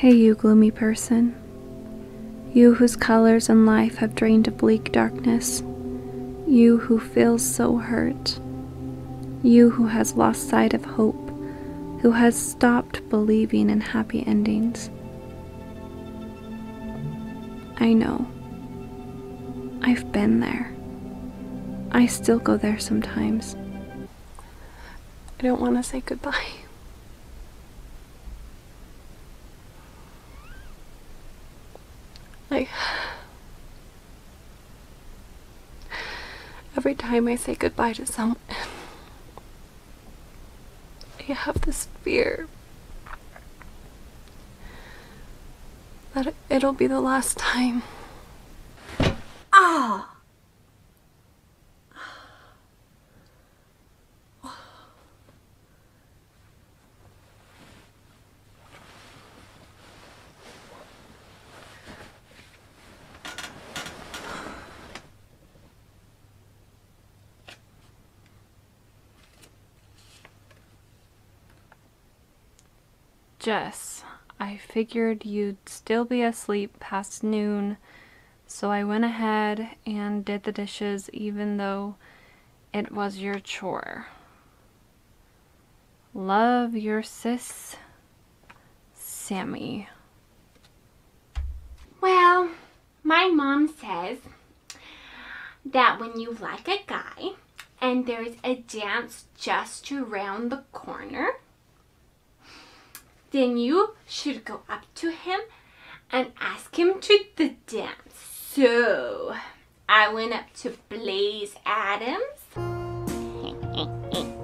Hey, you gloomy person. You whose colors and life have drained a bleak darkness. You who feels so hurt. You who has lost sight of hope, who has stopped believing in happy endings. I know. I've been there. I still go there sometimes. I don't want to say goodbye. Like, every time I say goodbye to someone, I have this fear that it'll be the last time. Jess, I figured you'd still be asleep past noon, so I went ahead and did the dishes even though it was your chore. Love your sis, Sammy. Well, my mom says that when you like a guy and there's a dance just around the corner, then you should go up to him and ask him to the dance. So I went up to Blaze Adams